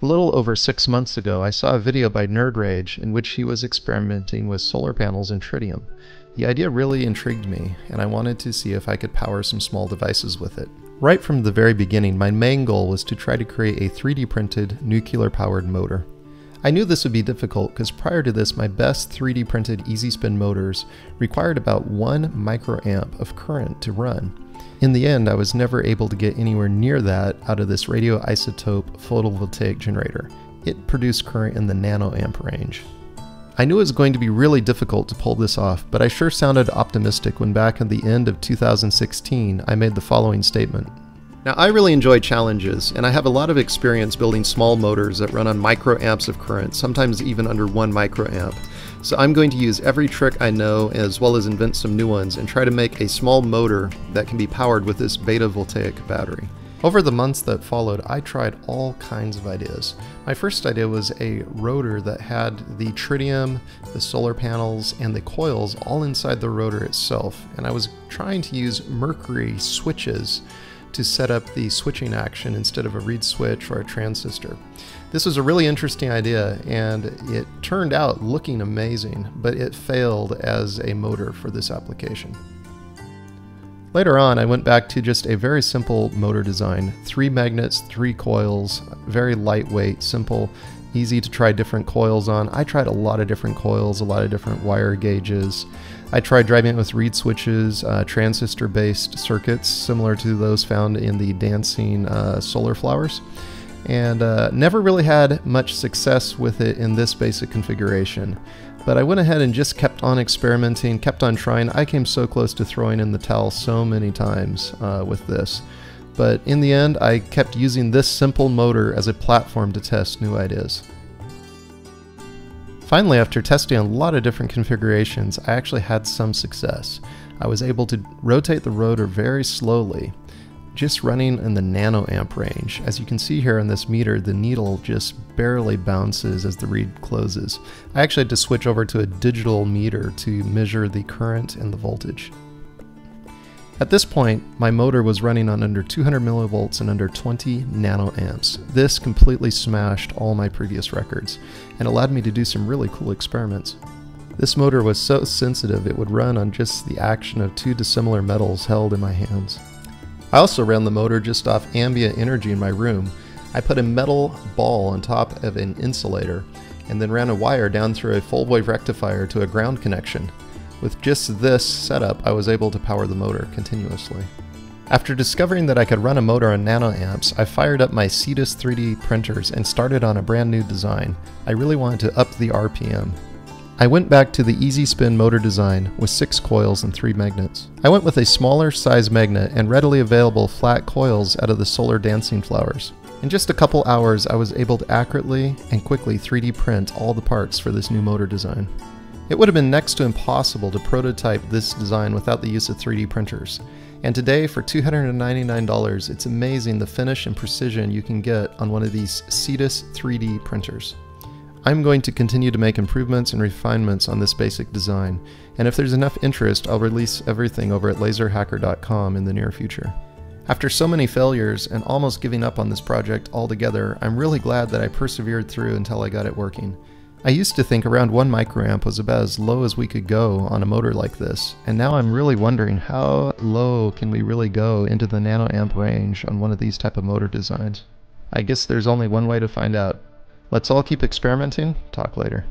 A little over six months ago, I saw a video by NurdRage in which he was experimenting with solar panels and tritium. The idea really intrigued me, and I wanted to see if I could power some small devices with it. Right from the very beginning, my main goal was to try to create a 3D printed, nuclear powered motor. I knew this would be difficult because prior to this, my best 3D printed EZ-Spin motors required about 1 microamp of current to run. In the end, I was never able to get anywhere near that out of this radioisotope photovoltaic generator. It produced current in the nanoamp range. I knew it was going to be really difficult to pull this off, but I sure sounded optimistic when back at the end of 2016 I made the following statement. Now, I really enjoy challenges, and I have a lot of experience building small motors that run on microamps of current, sometimes even under 1 microamp. So I'm going to use every trick I know as well as invent some new ones and try to make a small motor that can be powered with this beta voltaic battery. Over the months that followed, I tried all kinds of ideas. My first idea was a rotor that had the tritium, the solar panels, and the coils all inside the rotor itself, and I was trying to use mercury switches to set up the switching action instead of a reed switch or a transistor. This was a really interesting idea and it turned out looking amazing, but it failed as a motor for this application. Later on, I went back to just a very simple motor design. Three magnets, three coils, very lightweight, simple, easy to try different coils on. I tried a lot of different coils, a lot of different wire gauges. I tried driving it with reed switches, uh, transistor-based circuits, similar to those found in the dancing uh, solar flowers and uh, never really had much success with it in this basic configuration. But I went ahead and just kept on experimenting, kept on trying. I came so close to throwing in the towel so many times uh, with this. But in the end, I kept using this simple motor as a platform to test new ideas. Finally, after testing a lot of different configurations, I actually had some success. I was able to rotate the rotor very slowly, just running in the nanoamp range. As you can see here on this meter, the needle just barely bounces as the reed closes. I actually had to switch over to a digital meter to measure the current and the voltage. At this point, my motor was running on under 200 millivolts and under 20 nanoamps. This completely smashed all my previous records and allowed me to do some really cool experiments. This motor was so sensitive it would run on just the action of two dissimilar metals held in my hands. I also ran the motor just off ambient energy in my room. I put a metal ball on top of an insulator and then ran a wire down through a full wave rectifier to a ground connection. With just this setup, I was able to power the motor continuously. After discovering that I could run a motor on nanoamps, I fired up my Cetus 3D printers and started on a brand new design. I really wanted to up the RPM. I went back to the EZ-Spin motor design with six coils and three magnets. I went with a smaller size magnet and readily available flat coils out of the solar dancing flowers. In just a couple hours, I was able to accurately and quickly 3D print all the parts for this new motor design. It would have been next to impossible to prototype this design without the use of 3D printers. And today, for $299, it's amazing the finish and precision you can get on one of these Cetus 3D printers. I'm going to continue to make improvements and refinements on this basic design, and if there's enough interest, I'll release everything over at laserhacker.com in the near future. After so many failures and almost giving up on this project altogether, I'm really glad that I persevered through until I got it working. I used to think around 1 microamp was about as low as we could go on a motor like this, and now I'm really wondering how low can we really go into the nanoamp range on one of these type of motor designs. I guess there's only one way to find out. Let's all keep experimenting. Talk later.